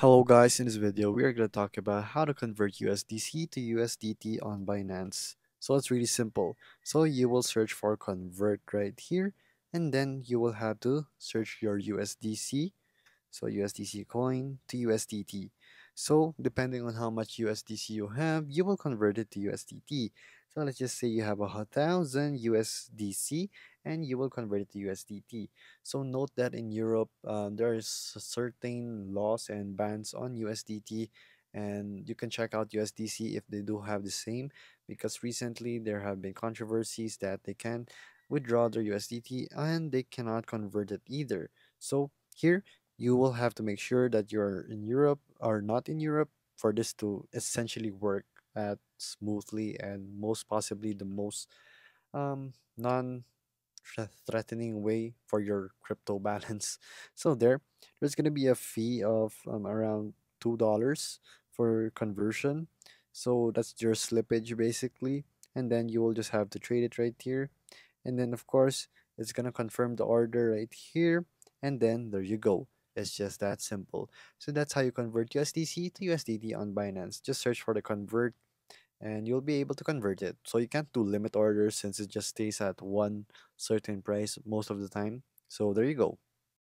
Hello guys, in this video we are going to talk about how to convert USDC to USDT on Binance. So it's really simple. So you will search for convert right here and then you will have to search your USDC, so USDC coin to USDT. So depending on how much USDC you have, you will convert it to USDT. So let's just say you have a thousand USDC and you will convert it to USDT. So note that in Europe, uh, there is certain laws and bans on USDT, and you can check out USDC if they do have the same, because recently there have been controversies that they can withdraw their USDT and they cannot convert it either. So here you will have to make sure that you're in Europe or not in Europe for this to essentially work at smoothly and most possibly the most um non threatening way for your crypto balance. So there, there's gonna be a fee of um, around two dollars for conversion. So that's your slippage basically, and then you will just have to trade it right here, and then of course it's gonna confirm the order right here, and then there you go. It's just that simple. So that's how you convert USDC to USDT on Binance. Just search for the convert and you'll be able to convert it. So you can't do limit orders since it just stays at one certain price most of the time. So there you go.